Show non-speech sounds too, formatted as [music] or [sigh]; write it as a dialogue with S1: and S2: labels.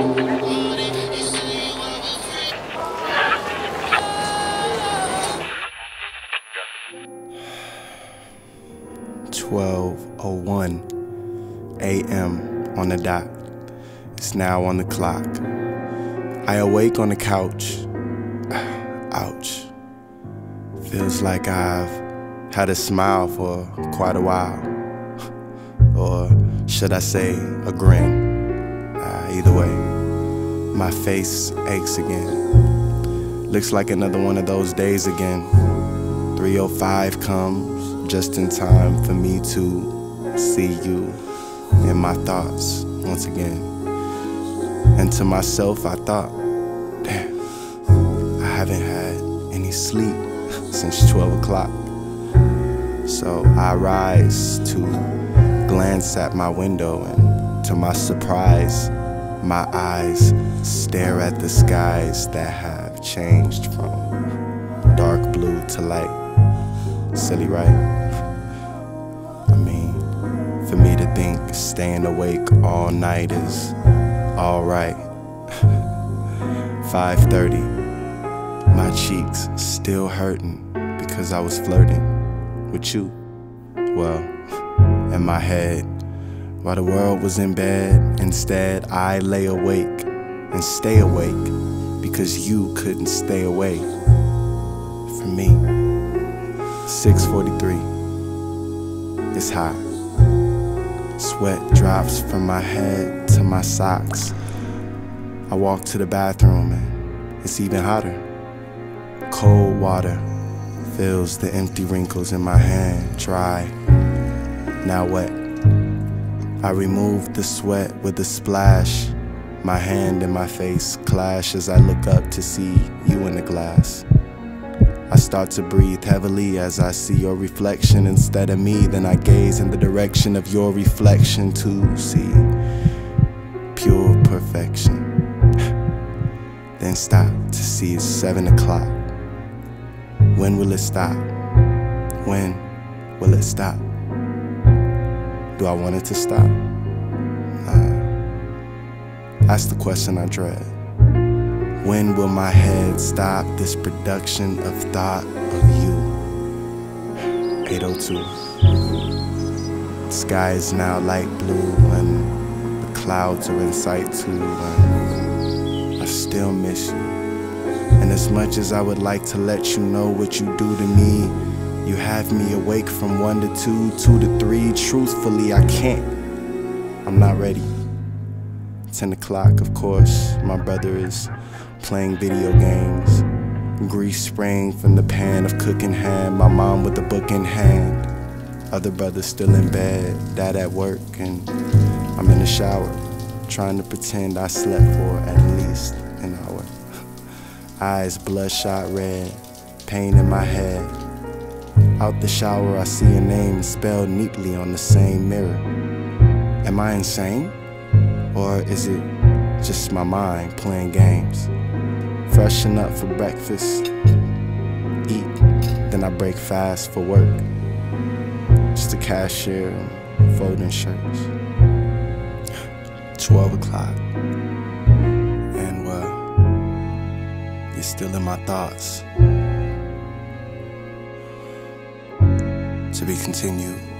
S1: Twelve oh one a.m. on the dot. It's now on the clock. I awake on the couch. [sighs] Ouch. Feels like I've had a smile for quite a while. [laughs] Or should I say, a grin? Either way, my face aches again. Looks like another one of those days again. 305 comes just in time for me to see you in my thoughts once again. And to myself, I thought, damn, I haven't had any sleep since 12 o'clock. So I rise to glance at my window, and to my surprise, my eyes stare at the skies that have changed from dark blue to light. Silly, right? I mean, for me to think staying awake all night is alright. 5:30. My cheeks still hurting because I was flirting with you. Well, in my head, while the world was in bed, instead I lay awake and stay awake because you couldn't stay away from me. 6:43. It's hot. Sweat drops from my head to my socks. I walk to the bathroom and it's even hotter. Cold water fills the empty wrinkles in my hand dry, now wet. I remove the sweat with a splash. My hand and my face clash as I look up to see you in the glass. I start to breathe heavily as I see your reflection instead of me. Then I gaze in the direction of your reflection to see pure perfection. [sighs] then stop to see it's seven o'clock. When will it stop? When will it stop? Do I want it to stop? Nah. That's the question I dread. When will my head stop this production of thought of you? 802. The sky is now light blue and the clouds are in sight too. I still miss you. And as much as I would like to let you know what you do to me, you have me awake from one to two, two to three. Truthfully, I can't. I'm not ready. 10 o'clock, of course, my brother is playing video games. Grease spraying from the pan of cooking ham, my mom with a book in hand. Other brothers still in bed, dad at work, and I'm in the shower, trying to pretend I slept for at least an hour. [laughs] Eyes bloodshot red, pain in my head. Out the shower, I see your name spelled neatly on the same mirror. Am I insane? Or is it just my mind playing games? Freshen up for breakfast, eat, then I break fast for work. Just a cashier folding shirts. 12 o'clock. And well, you're still in my thoughts. To be continued.